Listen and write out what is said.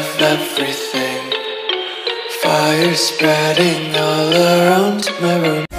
Love everything. Fire spreading all around my room